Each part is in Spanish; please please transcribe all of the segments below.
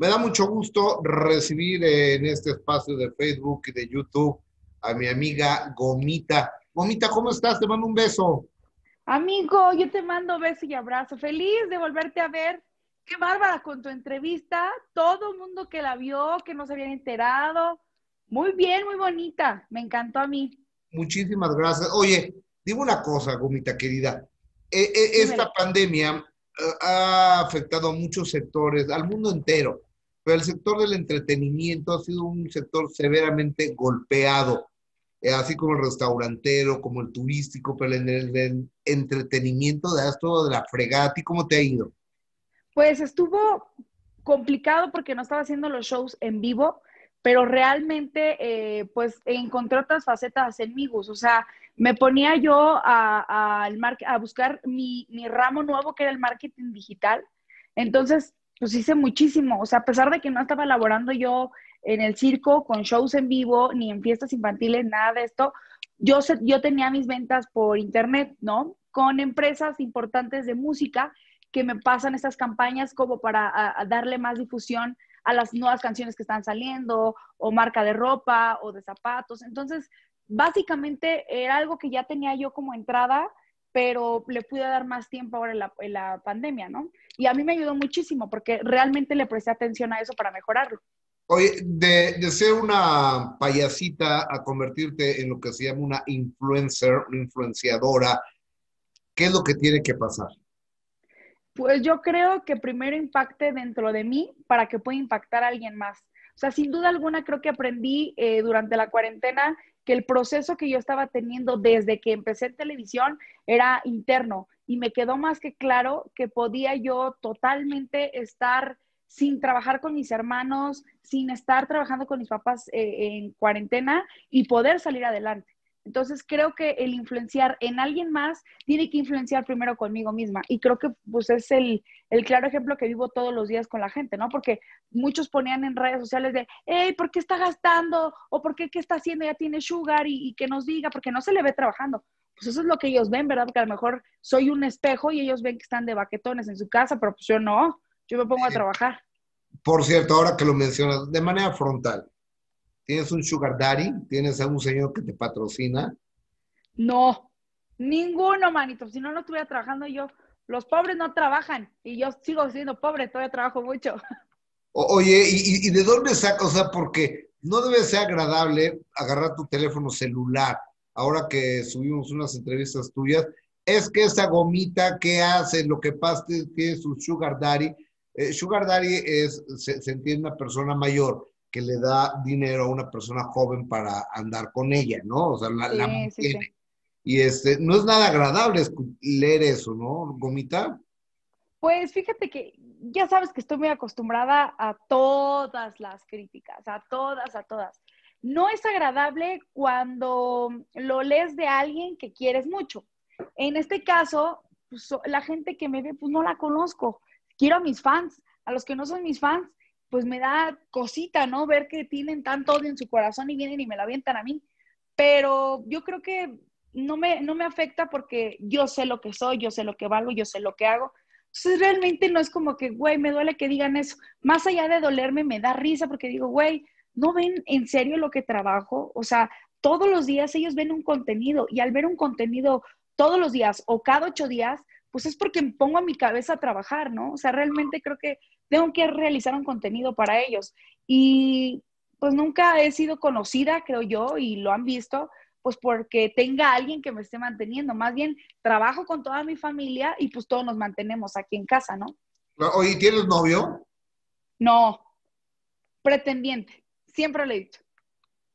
Me da mucho gusto recibir en este espacio de Facebook y de YouTube a mi amiga Gomita. Gomita, ¿cómo estás? Te mando un beso. Amigo, yo te mando beso y abrazo. Feliz de volverte a ver. Qué bárbara con tu entrevista. Todo el mundo que la vio, que no se habían enterado. Muy bien, muy bonita. Me encantó a mí. Muchísimas gracias. Oye, digo una cosa, Gomita querida. E, e, esta pandemia eh, ha afectado a muchos sectores, al mundo entero pero el sector del entretenimiento ha sido un sector severamente golpeado, eh, así como el restaurantero, como el turístico, pero en el, entretenimiento de todo de la fregata. ¿Y cómo te ha ido? Pues estuvo complicado porque no estaba haciendo los shows en vivo, pero realmente eh, pues encontré otras facetas en mi gusto. O sea, me ponía yo a, a, buscar mi, mi, ramo nuevo que era el marketing digital. Entonces pues hice muchísimo. O sea, a pesar de que no estaba laborando yo en el circo con shows en vivo, ni en fiestas infantiles, nada de esto, yo, yo tenía mis ventas por internet, ¿no? Con empresas importantes de música que me pasan estas campañas como para darle más difusión a las nuevas canciones que están saliendo, o marca de ropa o de zapatos. Entonces, básicamente era algo que ya tenía yo como entrada pero le pude dar más tiempo ahora en la, pandemia, ¿no? Y a mí me ayudó muchísimo porque realmente le presté atención a eso para mejorarlo. Oye, de, de, ser una payasita a convertirte en lo que se llama una influencer, una influenciadora, ¿qué es lo que tiene que pasar? Pues yo creo que primero impacte dentro de mí para que pueda impactar a alguien más. O sea, sin duda alguna creo que aprendí eh, durante la cuarentena que el proceso que yo estaba teniendo desde que empecé en televisión era interno y me quedó más que claro que podía yo totalmente estar sin trabajar con mis hermanos, sin estar trabajando con mis papás eh, en cuarentena y poder salir adelante. Entonces creo que el influenciar en alguien más tiene que influenciar primero conmigo misma. Y creo que pues es el, claro ejemplo que vivo todos los días con la gente, ¿no? Porque muchos ponían en redes sociales de, hey, ¿por qué está gastando? ¿O por qué qué está haciendo? Ya tiene sugar y, que nos diga, porque no se le ve trabajando. Pues eso es lo que ellos ven, ¿verdad? Porque a lo mejor soy un espejo y ellos ven que están de baquetones en su casa, pero pues yo no, yo me pongo a trabajar. Por cierto, ahora que lo mencionas, de manera frontal, ¿Tienes un sugar daddy? ¿Tienes a un señor que te patrocina? No, ninguno, manito. Si no, no estuviera trabajando yo. Los pobres no trabajan y yo sigo siendo pobre, todavía trabajo mucho. oye, ¿y, de dónde sacas? O sea, porque no debe ser agradable agarrar tu teléfono celular. Ahora que subimos unas entrevistas tuyas, es que esa gomita que hace, lo que pasa es que es un sugar daddy. Eh, sugar daddy es, se, se entiende una persona mayor que le da dinero a una persona joven para andar con ella, ¿no? O sea, la, mantiene. Y este, no es nada agradable leer eso, ¿no, Gomita? Pues fíjate que ya sabes que estoy muy acostumbrada a todas las críticas, a todas, a todas. No es agradable cuando lo lees de alguien que quieres mucho. En este caso, pues, la gente que me ve, pues no la conozco. Quiero a mis fans. A los que no son mis fans, pues me da cosita, ¿no? Ver que tienen tanto odio en su corazón y vienen y me la avientan a mí. Pero yo creo que no me, no me afecta porque yo sé lo que soy, yo sé lo que valgo, yo sé lo que hago. Entonces realmente no es como que, güey, me duele que digan eso. Más allá de dolerme, me da risa porque digo, güey, ¿no ven en serio lo que trabajo? O sea, todos los días ellos ven un contenido y al ver un contenido todos los días o cada ocho días, pues es porque pongo a mi cabeza a trabajar, ¿no? O sea, realmente creo que tengo que realizar un contenido para ellos. Y pues nunca he sido conocida, creo yo, y lo han visto, pues porque tenga alguien que me esté manteniendo. Más bien, trabajo con toda mi familia y pues todos nos mantenemos aquí en casa, ¿no? Oye, ¿tienes novio? No, pretendiente, siempre lo he dicho.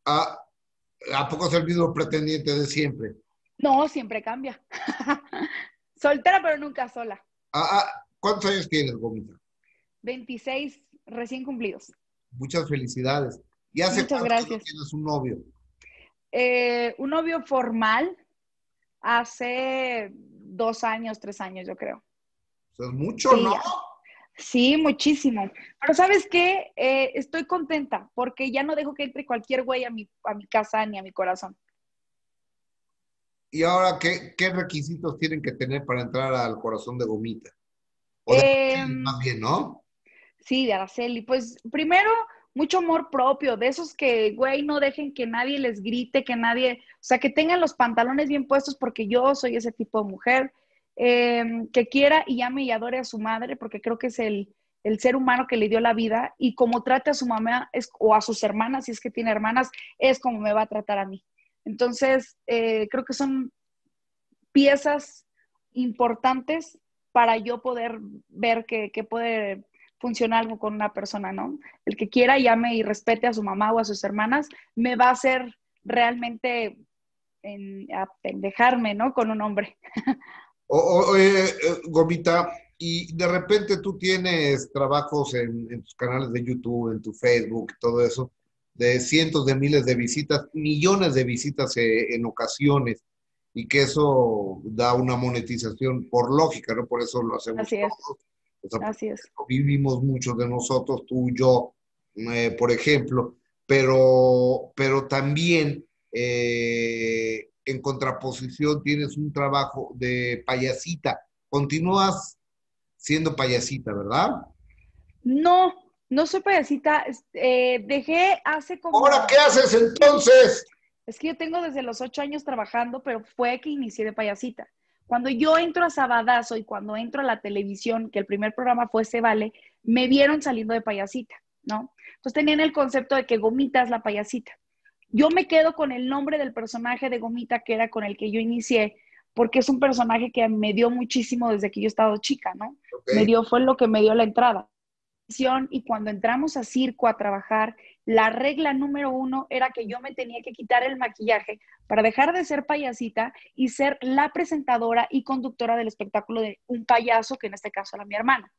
Ah, ¿A poco es el mismo pretendiente de siempre? No, siempre cambia. Soltera, pero nunca sola. Ah, ah, ¿Cuántos años tienes, Gomita? 26 recién cumplidos. Muchas felicidades. ¿Y hace Muchas gracias. tienes un novio? Eh, un novio formal hace dos años, tres años, yo creo. O sea, es mucho, ¿no? Sí, muchísimo. Pero ¿sabes qué? Eh, estoy contenta porque ya no dejo que entre cualquier güey a mi, a mi casa ni a mi corazón. ¿Y ahora qué, qué requisitos tienen que tener para entrar al corazón de Gomita? O de, em, más bien, ¿no? Sí, de Araceli. Pues primero, mucho amor propio, de esos que, güey, no dejen que nadie les grite, que nadie, o sea, que tengan los pantalones bien puestos porque yo soy ese tipo de mujer, em, que quiera y ame y adore a su madre, porque creo que es el, el ser humano que le dio la vida y como trate a su mamá es, o a sus hermanas, si es que tiene hermanas, es como me va a tratar a mí. Entonces, eh, creo que son piezas importantes para yo poder ver que, que puede funcionar algo con una persona, ¿no? El que quiera y ame y respete a su mamá o a sus hermanas, me va a hacer realmente en, dejarme, ¿no? Con un hombre. Oye, eh, Gomita, y de repente tú tienes trabajos en, en, tus canales de YouTube, en tu Facebook, todo eso, de cientos de miles de visitas, millones de visitas eh, en ocasiones, y que eso da una monetización por lógica, ¿no? Por eso lo hacemos Así todos. Es. Así es. Vivimos muchos de nosotros, tú y yo, eh, por ejemplo, pero, pero también eh, en contraposición tienes un trabajo de payasita. Continúas siendo payasita, ¿verdad? No, no soy payasita. Eh, dejé hace como. ¿Ahora qué haces entonces? Es que yo tengo desde los ocho años trabajando, pero fue que inicié de payasita. Cuando yo entro a Sabadazo y cuando entro a la televisión, que el primer programa fue Se Vale, me vieron saliendo de payasita, ¿no? Entonces tenían el concepto de que Gomita es la payasita. Yo me quedo con el nombre del personaje de Gomita, que era con el que yo inicié, porque es un personaje que me dio muchísimo desde que yo estaba chica, ¿no? Okay. Me dio, fue lo que me dio la entrada. Y cuando entramos a circo a trabajar, la regla número uno era que yo me tenía que quitar el maquillaje para dejar de ser payasita y ser la presentadora y conductora del espectáculo de un payaso, que en este caso era mi hermana.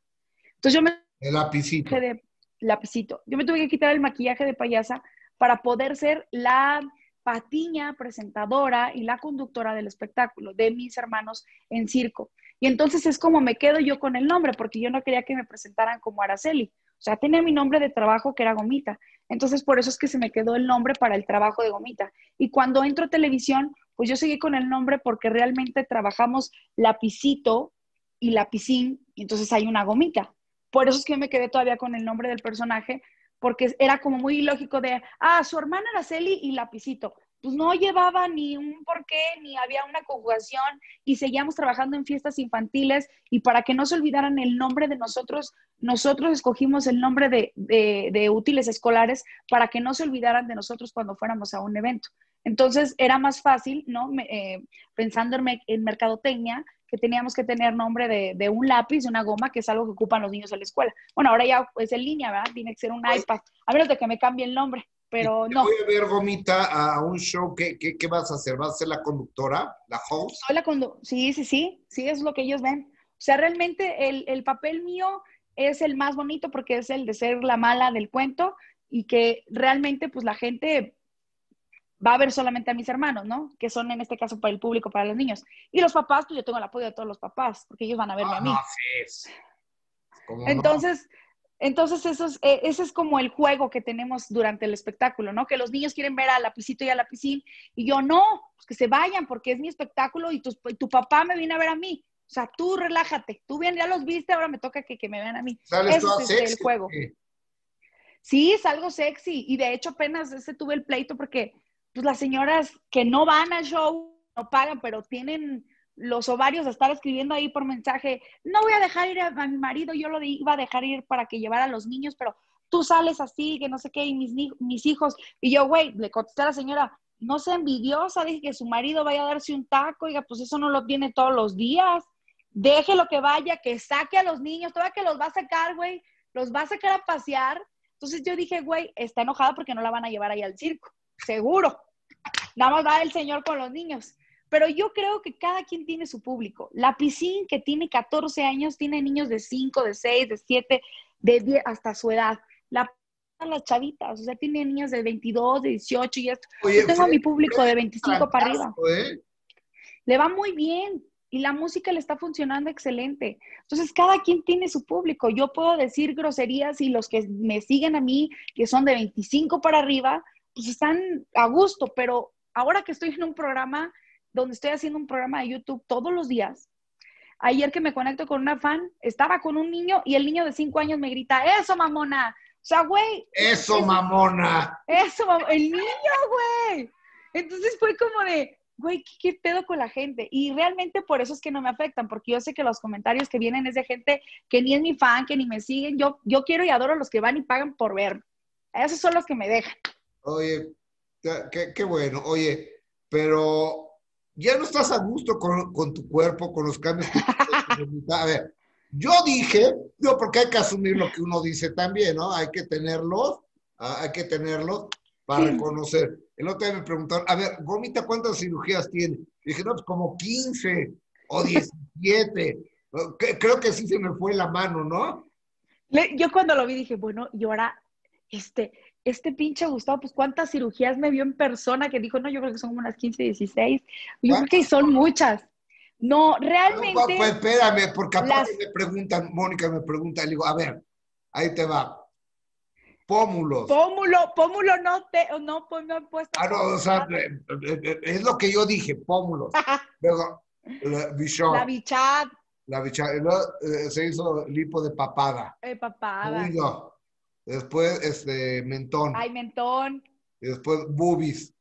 Entonces yo me... El lapicito. De, lapicito. Yo me tuve que quitar el maquillaje de payasa para poder ser la patiña presentadora y la conductora del espectáculo de mis hermanos en circo. Y entonces es como me quedo yo con el nombre, porque yo no quería que me presentaran como Araceli. O sea, tenía mi nombre de trabajo que era Gomita. Entonces, por eso es que se me quedó el nombre para el trabajo de Gomita. Y cuando entro a televisión, pues yo seguí con el nombre porque realmente trabajamos lapicito y lapicín, y entonces hay una gomita. Por eso es que yo me quedé todavía con el nombre del personaje, porque era como muy ilógico de, ah, su hermana Araceli y lapicito pues no llevaba ni un porqué, ni había una conjugación y seguíamos trabajando en fiestas infantiles y para que no se olvidaran el nombre de nosotros, nosotros escogimos el nombre de, de, de útiles escolares para que no se olvidaran de nosotros cuando fuéramos a un evento. Entonces era más fácil, ¿no? Eh, pensando en, me, en, mercadotecnia, que teníamos que tener nombre de, de, un lápiz, una goma, que es algo que ocupan los niños en la escuela. Bueno, ahora ya es en línea, ¿verdad? Tiene que ser un iPad, a menos de que me cambie el nombre pero no. Voy a ver, Gomita, a un show. ¿Qué, qué, qué vas a hacer? ¿Vas a ser la conductora, la host? La condu sí, sí, sí, sí, es lo que ellos ven. O sea, realmente el, el, papel mío es el más bonito porque es el de ser la mala del cuento y que realmente pues la gente va a ver solamente a mis hermanos, ¿no? Que son en este caso para el público, para los niños. Y los papás, pues yo tengo el apoyo de todos los papás, porque ellos van a verme ah, a mí. No, sí. Entonces, no? Entonces, eso es, eh, ese es como el juego que tenemos durante el espectáculo, ¿no? Que los niños quieren ver a Lapicito y a Lapicín, y yo no, pues que se vayan porque es mi espectáculo y tu, tu, papá me viene a ver a mí. O sea, tú relájate, tú bien, ya los viste, ahora me toca que, que me vean a mí. ¿Sales ese es sexy, el juego. ¿qué? Sí, salgo sexy, y de hecho apenas ese tuve el pleito porque pues las señoras que no van al show no pagan, pero tienen los ovarios estar escribiendo ahí por mensaje, no voy a dejar ir a, a, mi marido, yo lo iba a dejar ir para que llevara a los niños, pero tú sales así, que no sé qué, y mis, mis hijos, y yo, güey, le contesté a la señora, no sea envidiosa, dije que su marido vaya a darse un taco, oiga, pues eso no lo tiene todos los días, deje lo que vaya, que saque a los niños, todavía que los va a sacar, güey, los va a sacar a pasear, entonces yo dije, güey, está enojada porque no la van a llevar ahí al circo, seguro, nada más va el señor con los niños. Pero yo creo que cada quien tiene su público. La piscina que tiene 14 años tiene niños de 5, de 6, de 7, de 10, hasta su edad. La las chavitas, o sea, tiene niños de 22, de 18 y esto. Oye, yo tengo fue- mi público de 25 para arriba. ¿eh? Le va muy bien y la música le está funcionando excelente. Entonces, cada quien tiene su público. Yo puedo decir groserías y los que me siguen a mí, que son de 25 para arriba, pues están a gusto, pero ahora que estoy en un programa donde estoy haciendo un programa de YouTube todos los días, ayer que me conecto con una fan, estaba con un niño y el niño de cinco años me grita, eso, mamona. O sea, güey. Eso, mamona. Eso, el niño, güey. Entonces fue como de, güey, ¿qué, pedo con la gente? Y realmente por eso es que no me afectan, porque yo sé que los comentarios que vienen es de gente que ni es mi fan, que ni me siguen. Yo, yo quiero y adoro a los que van y pagan por verme. Esos son los que me dejan. Oye, qué, qué bueno. Oye, pero ya no estás a gusto con, con tu cuerpo, con los cambios. a ver, yo dije, no, porque hay que asumir lo que uno dice también, ¿no? Hay que tenerlos, hay que tenerlos para reconocer. El otro día me preguntaron, a ver, Gomita, ¿cuántas cirugías tiene? dije, no, pues como 15 o 17. Creo que sí se me fue la mano, ¿no? Yo cuando lo vi dije, bueno, y ahora, este, este pinche Gustavo, pues cuántas cirugías me vio en persona que dijo, no, yo creo que son como unas 15, 16. Yo creo que son muchas. No, realmente. pues espérame, porque aparte me preguntan, Mónica me pregunta, le digo, a ver, ahí te va. Pómulos. Pómulo, pómulo no te, no, pues no he puesto. Ah, no, o sea, eh, eh, eh, es lo que yo dije, pómulos. Luego, la bichón. La bichat. La bichat. Luego se hizo lipo de papada. De papada. Después, este, mentón. Ay, mentón. Y después, boobies.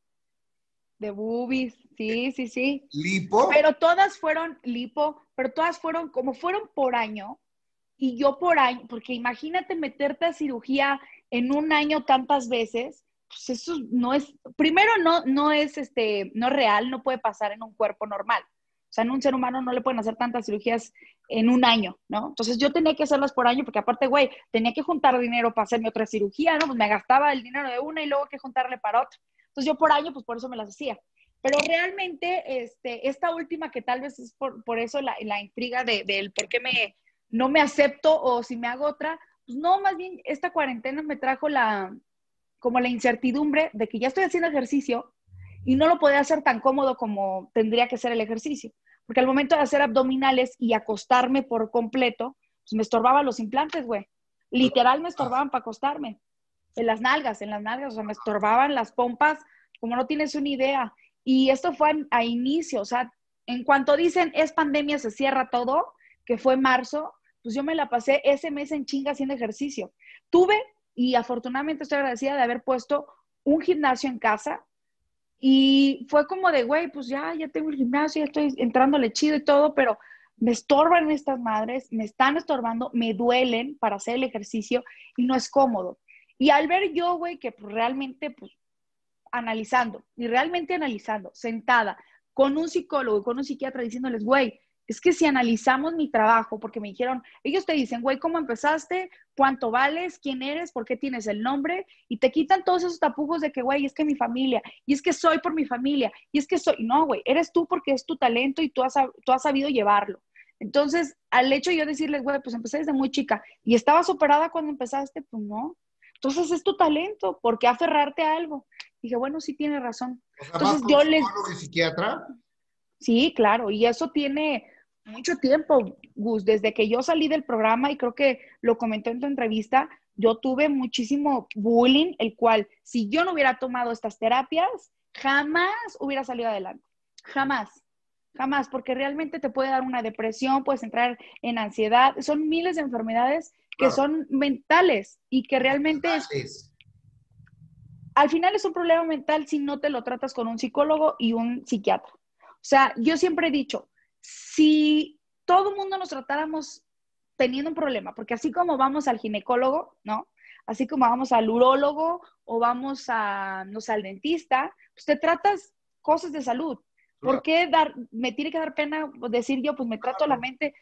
De boobies, sí, sí, sí. Lipo. Pero todas fueron lipo, pero todas fueron, como fueron por año, y yo por año, porque imagínate meterte a cirugía en un año tantas veces, pues eso no es, primero no, no es este, no real, no puede pasar en un cuerpo normal. O sea, en un ser humano no le pueden hacer tantas cirugías en un año, ¿no? Entonces yo tenía que hacerlas por año porque aparte, güey, tenía que juntar dinero para hacerme otra cirugía, ¿no? Pues me gastaba el dinero de una y luego que juntarle para otra. Entonces yo por año, pues por eso me las hacía. Pero realmente, este, esta última que tal vez es por, por eso la, la intriga del de, por qué me, no me acepto o si me hago otra, pues no, más bien esta cuarentena me trajo la, como la incertidumbre de que ya estoy haciendo ejercicio y no lo podía hacer tan cómodo como tendría que ser el ejercicio. Porque al momento de hacer abdominales y acostarme por completo, pues me estorbaban los implantes, güey. Literal me estorbaban para acostarme. En las nalgas, en las nalgas, o sea, me estorbaban las pompas, como no tienes una idea. Y esto fue a, inicio, o sea, en cuanto dicen es pandemia, se cierra todo, que fue marzo, pues yo me la pasé ese mes en chinga haciendo ejercicio. Tuve, y afortunadamente estoy agradecida de haber puesto un gimnasio en casa. Y fue como de, güey, pues ya, ya tengo el gimnasio, ya estoy entrándole chido y todo, pero me estorban estas madres, me están estorbando, me duelen para hacer el ejercicio y no es cómodo. Y al ver yo, güey, que pues, realmente, pues, analizando, y realmente analizando, sentada, con un psicólogo, con un psiquiatra diciéndoles, güey, es que si analizamos mi trabajo, porque me dijeron, ellos te dicen, güey, ¿cómo empezaste? ¿Cuánto vales? ¿Quién eres? ¿Por qué tienes el nombre? Y te quitan todos esos tapujos de que, güey, es que mi familia, y es que soy por mi familia, y es que soy, no, güey, eres tú porque es tu talento y tú has, tú has sabido llevarlo. Entonces, al hecho de yo decirles, güey, pues empecé desde muy chica, y estabas operada cuando empezaste, pues no. Entonces es tu talento, ¿por qué aferrarte a algo? Dije, bueno, sí tiene razón. Entonces yo les... psiquiatra? Sí, claro, y eso tiene, mucho tiempo, Gus, desde que yo salí del programa y creo que lo comentó en tu entrevista, yo tuve muchísimo bullying, el cual si yo no hubiera tomado estas terapias, jamás hubiera salido adelante. Jamás, jamás, porque realmente te puede dar una depresión, puedes entrar en ansiedad, son miles de enfermedades que son mentales y que realmente es, al final es un problema mental si no te lo tratas con un psicólogo y un psiquiatra. O sea, yo siempre he dicho, si todo el mundo nos tratáramos teniendo un problema, porque así como vamos al ginecólogo, ¿no? Así como vamos al urólogo o vamos a, no sé, al dentista, pues te tratas cosas de salud. ¿Por qué dar, me tiene que dar pena decir yo, pues me trato la mente?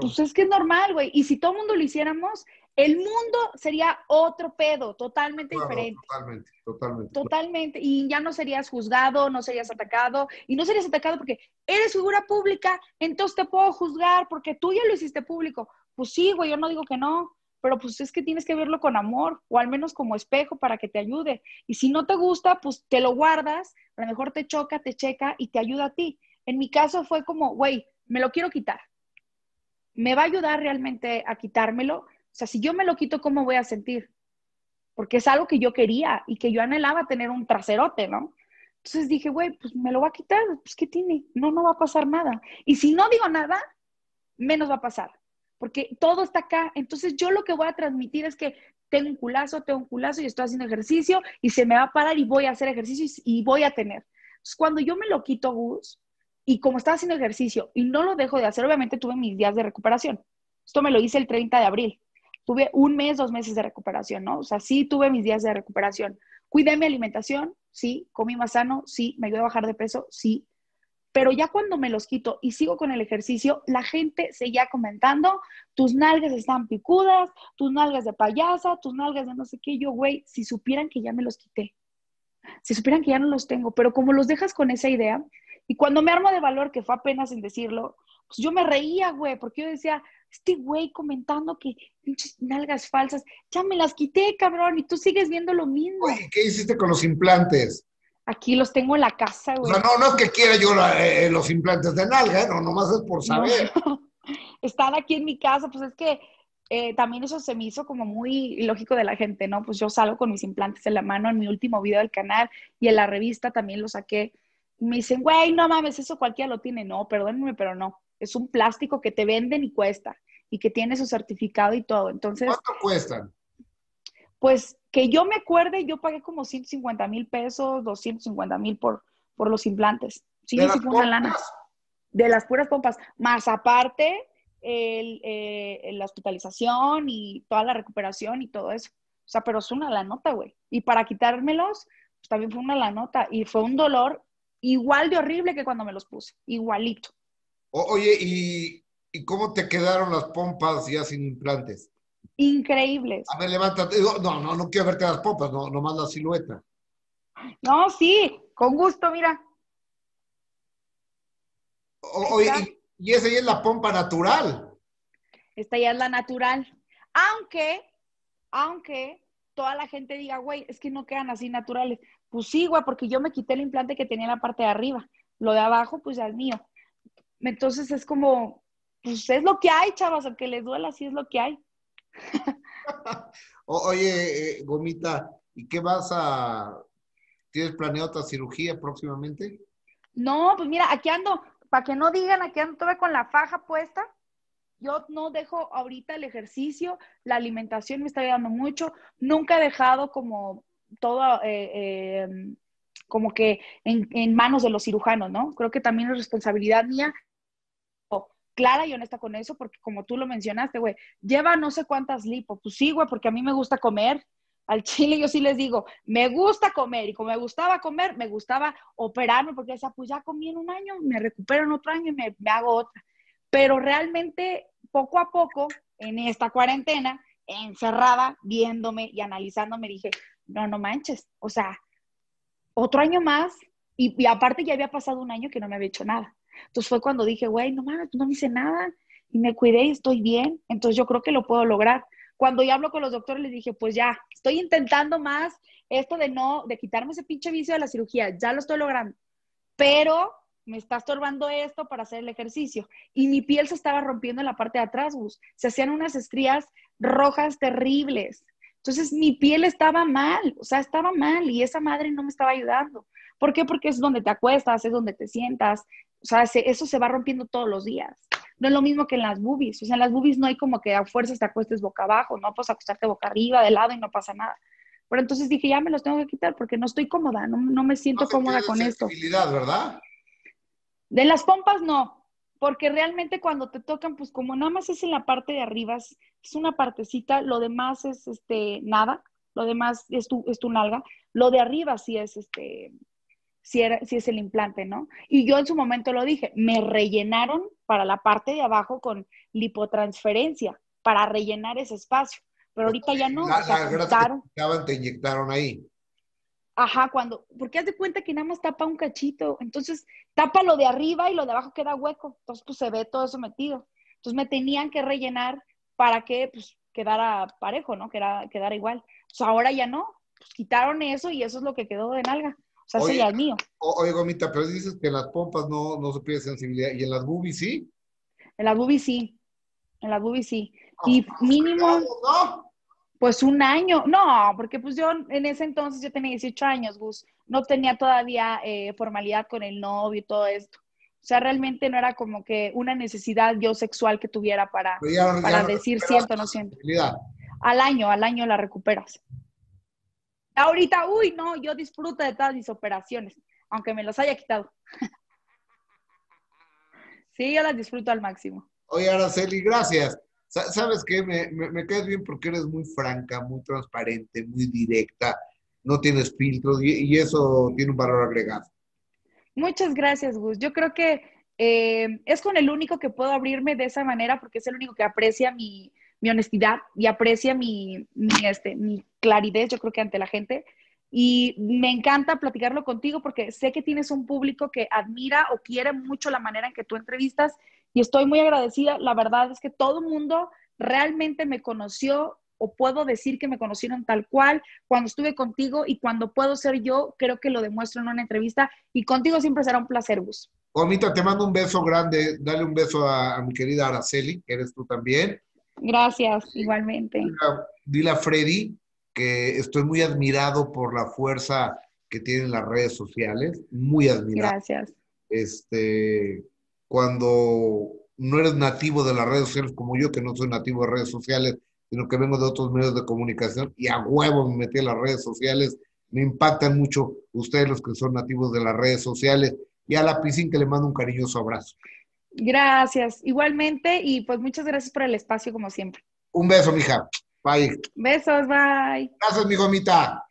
Pues es que es normal, güey. Y si todo el mundo lo hiciéramos, el mundo sería otro pedo, totalmente diferente. Totalmente, totalmente. Totalmente. Y ya no serías juzgado, no serías atacado. Y no serías atacado porque eres figura pública, entonces te puedo juzgar porque tú ya lo hiciste público. Pues sí, güey, yo no digo que no, pero pues es que tienes que verlo con amor o al menos como espejo para que te ayude. Y si no te gusta, pues te lo guardas, a lo mejor te choca, te checa y te ayuda a ti. En mi caso fue como, güey, me lo quiero quitar. ¿Me va a ayudar realmente a quitármelo? O sea, si yo me lo quito, ¿cómo voy a sentir? Porque es algo que yo quería y que yo anhelaba tener un traserote, ¿no? Entonces dije, güey, pues me lo va a quitar, pues ¿qué tiene? No, no va a pasar nada. Y si no digo nada, menos va a pasar, porque todo está acá. Entonces yo lo que voy a transmitir es que tengo un culazo, tengo un culazo y estoy haciendo ejercicio y se me va a parar y voy a hacer ejercicio y voy a tener. Cuando yo me lo quito, Gus, y como estaba haciendo ejercicio y no lo dejo de hacer, obviamente tuve mis días de recuperación. Esto me lo hice el 30 de abril. Tuve un mes, dos meses de recuperación, ¿no? O sea, sí tuve mis días de recuperación. Cuidé mi alimentación, sí. Comí más sano, sí. Me ayudó a bajar de peso, sí. Pero ya cuando me los quito y sigo con el ejercicio, la gente seguía comentando, tus nalgas están picudas, tus nalgas de payasa, tus nalgas de no sé qué. Yo, güey, si supieran que ya me los quité, si supieran que ya no los tengo, pero como los dejas con esa idea, y cuando me armo de valor, que fue apenas en decirlo, pues yo me reía, güey, porque yo decía, este güey comentando que pinches nalgas falsas, ya me las quité, cabrón, y tú sigues viendo lo mismo. Güey, ¿qué hiciste con los implantes? Aquí los tengo en la casa, güey. O sea, no, no es que quiera yo eh, los implantes de nalga, ¿eh? no, nomás es por saber. Están aquí en mi casa, pues es que eh, también eso se me hizo como muy lógico de la gente, ¿no? Pues yo salgo con mis implantes en la mano en mi último video del canal y en la revista también lo saqué. Me dicen, güey, no mames, eso cualquiera lo tiene. No, perdónenme, pero no. Es un plástico que te venden y cuesta y que tiene su certificado y todo. Entonces. ¿Cuánto cuestan? Pues que yo me acuerde, yo pagué como 150 mil pesos, 250 mil por, por los implantes. Sí, ¿De sí las fue una lana. De las puras pompas. Más aparte, el, eh, la hospitalización y toda la recuperación y todo eso. O sea, pero es una la nota, güey. Y para quitármelos, pues también fue una la nota. Y fue un dolor igual de horrible que cuando me los puse. Igualito. Oye, ¿y, ¿y cómo te quedaron las pompas ya sin implantes? Increíbles. A ver, levántate. No, no, no quiero verte las pompas, no, nomás la silueta. No, sí, con gusto, mira. O- oye, y, y esa ya es la pompa natural. Esta ya es la natural. Aunque, aunque toda la gente diga, güey, es que no quedan así naturales. Pues sí, güey, porque yo me quité el implante que tenía en la parte de arriba. Lo de abajo, pues ya es mío. Entonces es como, pues es lo que hay, chavas, aunque les duela, sí es lo que hay. Oye, eh, Gomita, ¿y qué vas a... ¿Tienes planeado otra cirugía próximamente? No, pues mira, aquí ando, para que no digan, aquí ando todavía con la faja puesta. Yo no dejo ahorita el ejercicio, la alimentación me está ayudando mucho. Nunca he dejado como todo, eh, eh, como que en, en manos de los cirujanos, ¿no? Creo que también es responsabilidad mía clara y honesta con eso, porque como tú lo mencionaste, güey, lleva no sé cuántas lipo. Pues sí, güey, porque a mí me gusta comer. Al chile yo sí les digo, me gusta comer y como me gustaba comer, me gustaba operarme porque decía, pues ya comí en un año, me recupero en otro año y me, me hago otra. Pero realmente, poco a poco, en esta cuarentena, encerrada, viéndome y analizándome, dije, no, no manches, o sea, otro año más y, y aparte ya había pasado un año que no me había hecho nada. Entonces fue cuando dije, güey, no mames, no me hice nada y me cuidé y estoy bien. Entonces yo creo que lo puedo lograr. Cuando ya hablo con los doctores les dije, pues ya, estoy intentando más esto de no, de quitarme ese pinche vicio de la cirugía, ya lo estoy logrando, pero me está estorbando esto para hacer el ejercicio. Y mi piel se estaba rompiendo en la parte de atrás, Gus. Se hacían unas estrías rojas terribles. Entonces mi piel estaba mal, o sea, estaba mal y esa madre no me estaba ayudando. ¿Por qué? Porque es donde te acuestas, es donde te sientas. O sea, se- eso se va rompiendo todos los días. No es lo mismo que en las boobies. O sea, en las boobies no hay como que a fuerzas te acuestes boca abajo, no puedes acostarte boca arriba, de lado y no pasa nada. Pero entonces dije, ya me los tengo que quitar porque no estoy cómoda, no, no me siento No cómoda con esto. ¿verdad? De las pompas no, porque realmente cuando te tocan, pues como nada más es en la parte de arriba, es, es una partecita, lo demás es este nada, lo demás es tu, es tu nalga, lo de arriba sí es este, sí, era, sí es el implante, ¿no? Y yo en su momento lo dije, me rellenaron para la parte de abajo con lipotransferencia, para rellenar ese espacio, pero ahorita ya no, La, se la te inyectaron ahí. Ajá, cuando, porque haz de cuenta que nada más tapa un cachito, entonces tapa lo de arriba y lo de abajo queda hueco, entonces pues se ve todo eso metido. Entonces me tenían que rellenar para que pues quedara parejo, ¿no? Quedara, quedara igual. Pues ahora ya no, pues quitaron eso y eso es lo que quedó de nalga. O sea, ya es mío. Oye, Gomita, pero dices que en las pompas no, no se pierde sensibilidad. ¿Y en las boobies sí? En las boobies sí, en las boobies sí. Y mínimo, ¿No? pues un año, no, porque pues yo en ese entonces yo tenía 18 años, Gus, no tenía todavía eh, formalidad con el novio y todo esto. O O sea, realmente no era como que una necesidad yo sexual que tuviera para, para decir siento o no siento. Al año, al año la recuperas. Ahorita, uy, no, yo disfruto de todas mis operaciones, aunque me los haya quitado. sí, yo las disfruto al máximo. Oye, Araceli, gracias. ¿Sabes qué? Me, me, quedas bien porque eres muy franca, muy transparente, muy directa, no tienes filtros y eso tiene un valor agregado. Muchas gracias, Gus. Yo creo que eh, es con el único que puedo abrirme de esa manera porque es el único que aprecia mi, honestidad y aprecia mi, este, mi claridad, yo creo que ante la gente. Y me encanta platicarlo contigo porque sé que tienes un público que admira o quiere mucho la manera en que tú entrevistas y estoy muy agradecida. La verdad es que todo el mundo realmente me conoció o puedo decir que me conocieron tal cual cuando estuve contigo y cuando puedo ser yo, creo que lo demuestro en una entrevista y contigo siempre será un placer, Gus. Omita, te mando un beso grande, dale un beso a, mi querida Araceli, que eres tú también. Gracias, igualmente. Dile a, Freddy que estoy muy admirado por la fuerza que tienen las redes sociales, muy admirado. Gracias. Este, cuando no eres nativo de las redes sociales como yo, que no soy nativo de redes sociales, sino que vengo de otros medios de comunicación y a huevo me metí a las redes sociales. Me impactan mucho ustedes los que son nativos de las redes sociales y a la piscina que le mando un cariñoso abrazo. Gracias, igualmente, y pues muchas gracias por el espacio como siempre. Un beso, mija. Bye. Besos, bye. Gracias, mi gomita.